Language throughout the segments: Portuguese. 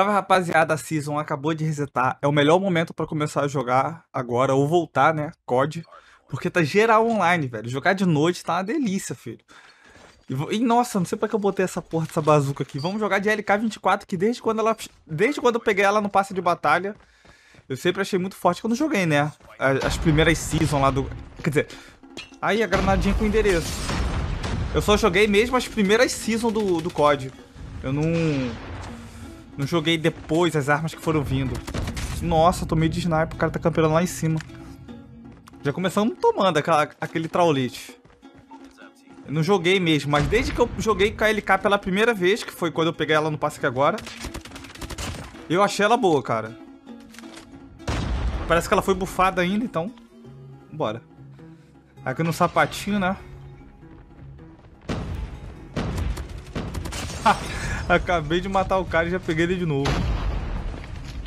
Salve rapaziada, a Season acabou de resetar. É o melhor momento pra começar a jogar agora, ou voltar, né? COD. Porque tá geral online, velho. Jogar de noite tá uma delícia, filho. E, e, nossa, não sei pra que eu botei essa porra dessa bazuca aqui. Vamos jogar de LK24, que desde quando ela. Desde quando eu peguei ela no passe de batalha, eu sempre achei muito forte quando joguei, né? As, as primeiras season lá do. Quer dizer. Aí a granadinha com endereço. Eu só joguei mesmo as primeiras season do, do COD. Eu não. Não joguei depois as armas que foram vindo. Nossa, tomei de sniper, o cara tá campeando lá em cima. Já começamos tomando aquela, aquele traulete. Eu não joguei mesmo, mas desde que eu joguei com a LK pela primeira vez, que foi quando eu peguei ela no passe aqui agora, eu achei ela boa, cara. Parece que ela foi bufada ainda, então. Bora. Aqui no sapatinho, né? Acabei de matar o cara e já peguei ele de novo.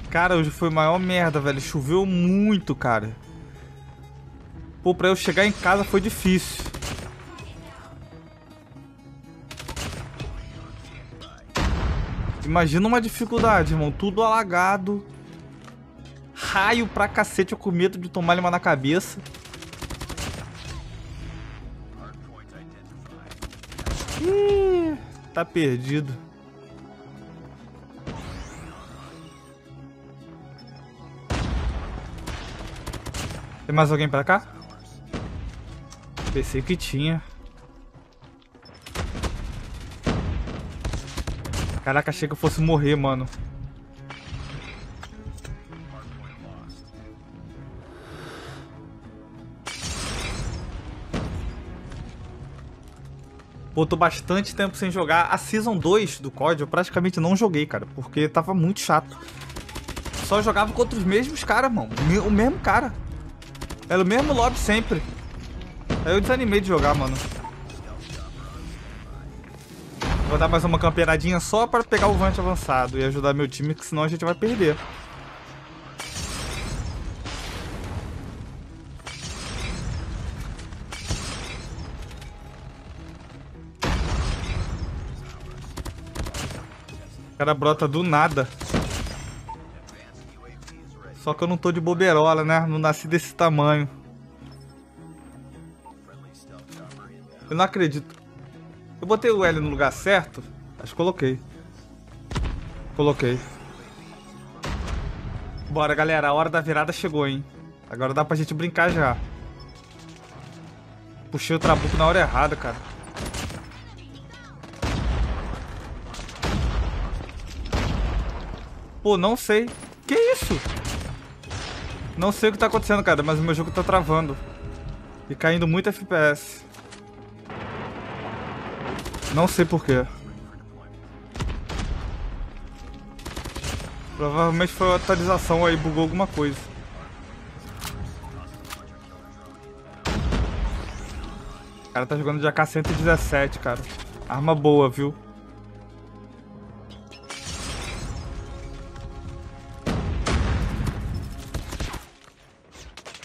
Cara, hoje foi maior merda, velho. Choveu muito, cara. Pô, pra eu chegar em casa foi difícil. Imagina uma dificuldade, irmão. Tudo alagado. Raio pra cacete, eu com medo de tomar uma na cabeça. Ih, tá perdido. Tem mais alguém pra cá? Pensei que tinha. Caraca, achei que eu fosse morrer, mano. Tô bastante tempo sem jogar. A Season 2 do COD eu praticamente não joguei, cara. Porque tava muito chato. Só jogava contra os mesmos caras, mano. O mesmo cara. Era o mesmo lobby sempre. Aí eu desanimei de jogar, mano. Vou dar mais uma camperadinha só para pegar o vante avançado e ajudar meu time, que senão a gente vai perder. O cara brota do nada. Só que eu não tô de boberola, né? Não nasci desse tamanho. Eu não acredito. Eu botei o L no lugar certo? Acho que coloquei. Coloquei. Bora, galera. A hora da virada chegou, hein? Agora dá pra gente brincar já. Puxei o trabuco na hora errada, cara. Pô, não sei. Que isso? Não sei o que tá acontecendo, cara, mas o meu jogo tá travando. E caindo muito FPS. Não sei porquê. Provavelmente foi a atualização aí, bugou alguma coisa. O cara tá jogando de AK-117, cara. Arma boa, viu?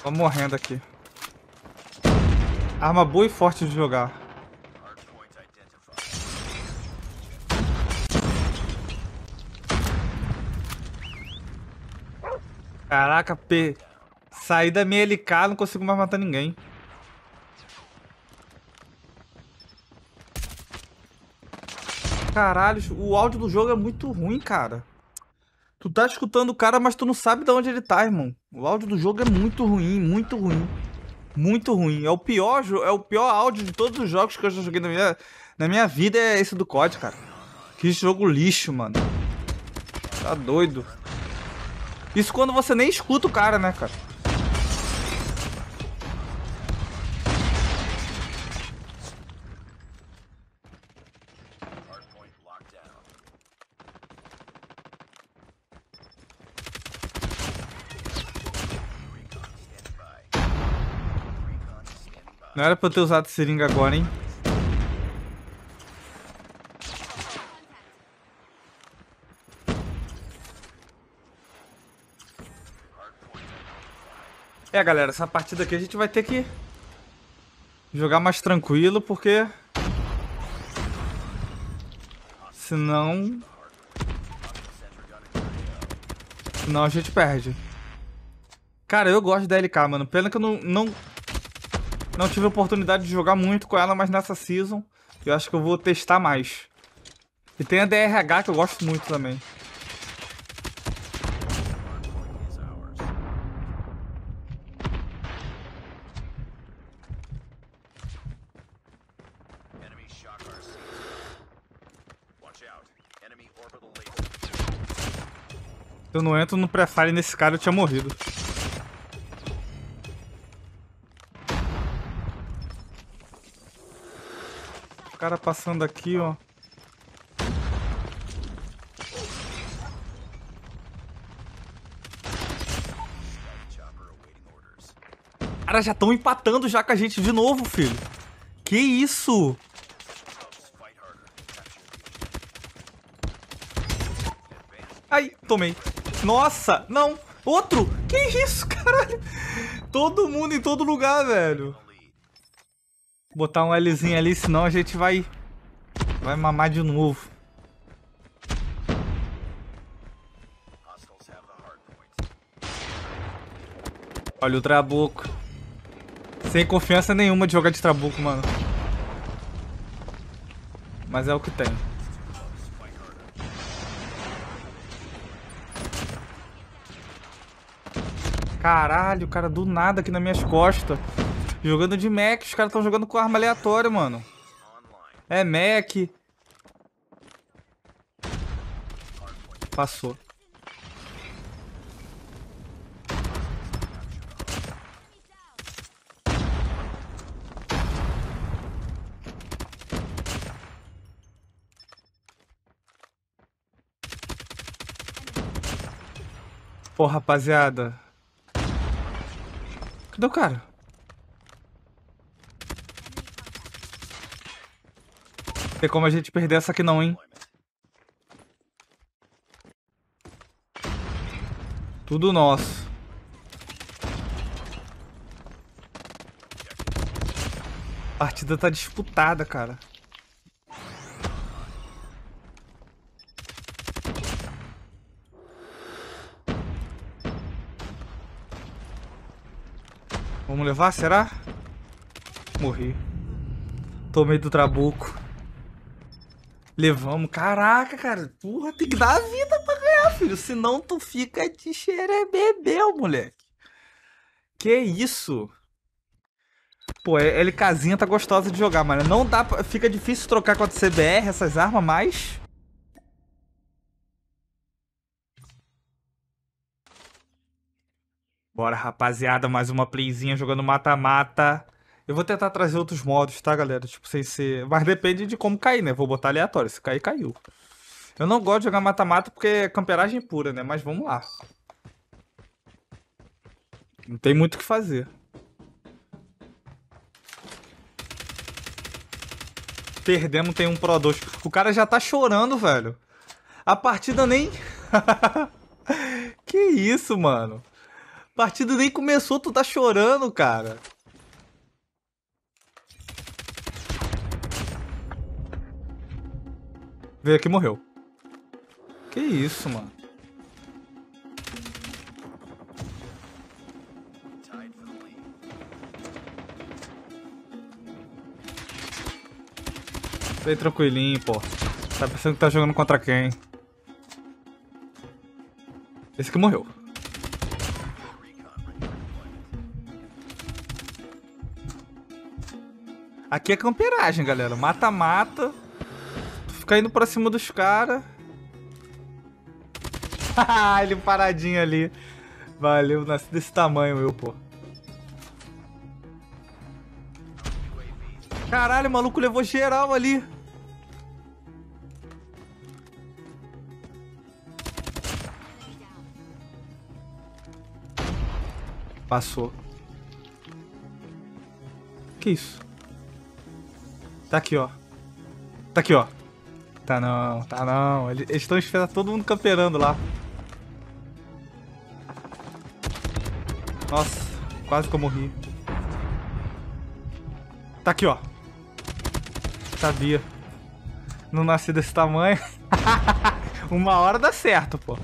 Tô morrendo aqui. Arma boa e forte de jogar. Caraca, P. Saí da minha LK, não consigo mais matar ninguém. Caralho, o áudio do jogo é muito ruim, cara. Tu tá escutando o cara, mas tu não sabe de onde ele tá, irmão. O áudio do jogo é muito ruim, muito ruim. Muito ruim. É o pior, é o pior áudio de todos os jogos que eu já joguei na minha, na minha vida, é esse do COD, cara. Que jogo lixo, mano. Tá doido. Isso quando você nem escuta o cara, né, cara? Não era pra eu ter usado seringa agora, hein? É, galera, essa partida aqui a gente vai ter que jogar mais tranquilo, porque senão Senão a gente perde. Cara, eu gosto da LK, mano. Pena que eu não, não, não tive oportunidade de jogar muito com ela, mas nessa season eu acho que eu vou testar mais. E tem a DRH que eu gosto muito também. Se eu não entro no pré-fire nesse cara, eu tinha morrido. Cara passando aqui, ó. Cara, já estão empatando já com a gente de novo, filho. Que isso? Ai, tomei. Nossa, não. Outro? Que isso, caralho? Todo mundo em todo lugar, velho. Botar um Lzinho ali, senão a gente vai... Vai mamar de novo. Olha o Trabuco. Sem confiança nenhuma de jogar de Trabuco, mano. Mas é o que tem. Caralho, cara, do nada aqui nas minhas costas. Jogando de Mac, os caras estão jogando com arma aleatória, mano. É Mac. Passou. Pô, rapaziada. Cadê o cara? Tem como a gente perder essa aqui não, hein? Tudo nosso. A partida tá disputada, cara. Vamos levar, será? Morri. Tomei do trabuco. Levamos. Caraca, cara. Porra, tem que dar a vida pra ganhar, filho. Senão tu fica de xerebebel, moleque. Que isso? Pô, LKzinha tá gostosa de jogar, mano. Não dá pra... Fica difícil trocar com a CBR essas armas, mas... Bora, rapaziada, mais uma playzinha jogando mata-mata. Eu vou tentar trazer outros modos, tá, galera? Tipo, sem ser... Mas depende de como cair, né? Vou botar aleatório. Se cair, caiu. Eu não gosto de jogar mata-mata porque é camperagem pura, né? Mas vamos lá. Não tem muito o que fazer. Perdemos, tem um Pro 2. O cara já tá chorando, velho. A partida nem... que isso, mano? partida nem começou, tu tá chorando, cara. Veio aqui e morreu. Que isso, mano. Bem tranquilinho, pô. Tá pensando que tá jogando contra quem? Esse que morreu. Aqui é camperagem, galera. Mata-mata. Fica indo pra cima dos caras. Ele paradinho ali. Valeu, nasci desse tamanho eu, pô. Caralho, o maluco levou geral ali. Passou. Que isso? Tá aqui, ó. Tá aqui, ó. Tá não, tá não. Eles estão esperando todo mundo camperando lá. Nossa, quase que eu morri. Tá aqui, ó. Sabia. Não nasci desse tamanho. Uma hora dá certo, pô.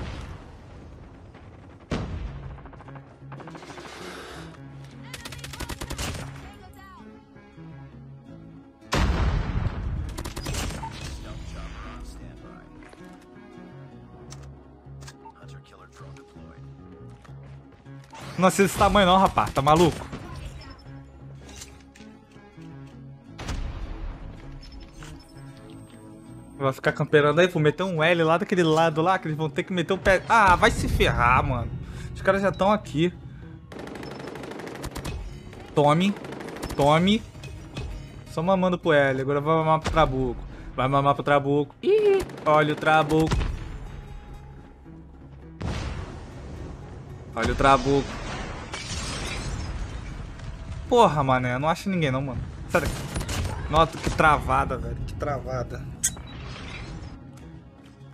Não sei desse tamanho não, rapaz. Tá maluco? Vai ficar camperando aí, vou meter um L lá daquele lado lá, que eles vão ter que meter o pé. Ah, vai se ferrar, mano. Os caras já estão aqui. Tome. Tome. Só mamando pro L. Agora vai mamar pro Trabuco. Vai mamar pro Trabuco. Ih, olha o Trabuco. Olha o Trabuco. Porra, mané. Não acho ninguém não, mano. Sai. Nossa, que travada, velho. Que travada.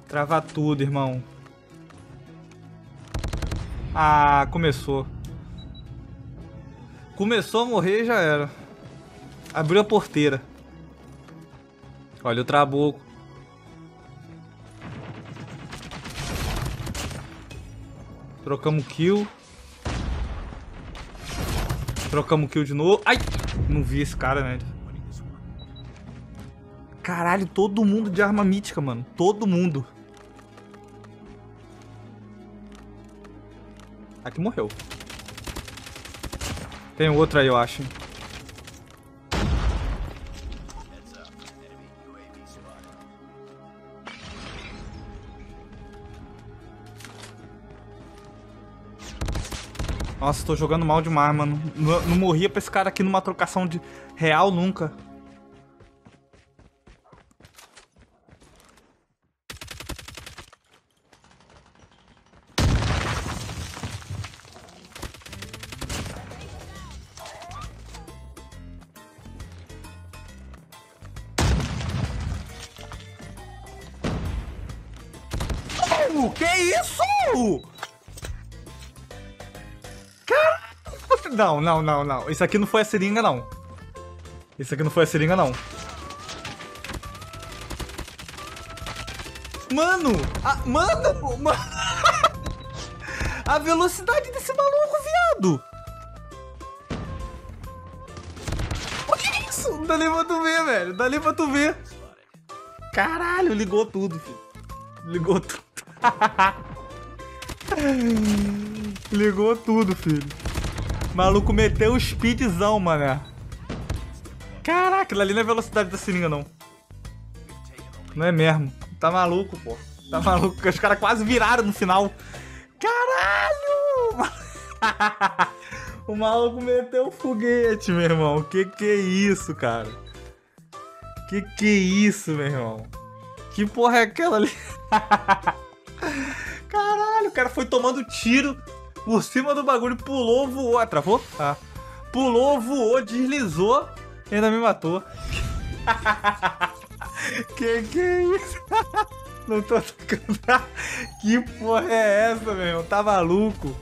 Travar tudo, irmão. Ah, começou. Começou a morrer já era. Abriu a porteira. Olha o trabuco. Trocamos kill. Trocamos kill de novo. Ai! Não vi esse cara, né? Caralho, todo mundo de arma mítica, mano. Todo mundo. Aqui morreu. Tem outro aí, eu acho. Nossa, tô jogando mal demais, mano. Não, não morria pra esse cara aqui numa trocação de real nunca. Não, não, não, não. Isso aqui não foi a seringa, não. Isso aqui não foi a seringa, não. Mano! A, mano! a velocidade desse maluco, viado! O que é isso? Dali pra tu ver, velho. Dali pra tu ver. Caralho, ligou tudo, filho. Ligou tudo. Ligou tudo, filho. O maluco meteu o speedzão, mané. Caraca, aquilo ali não é velocidade da seringa, não. Não é mesmo. Tá maluco, pô. Tá maluco. Os caras quase viraram no final. Caralho! o maluco meteu o foguete, meu irmão. Que que é isso, cara? Que que é isso, meu irmão? Que porra é aquela ali? Caralho, o cara foi tomando tiro por cima do bagulho, pulou, voou. Ah, travou? Ah. Pulou, voou, deslizou e ainda me matou. que que é isso? Não tô tocando. Que porra é essa, meu irmão? Tá maluco?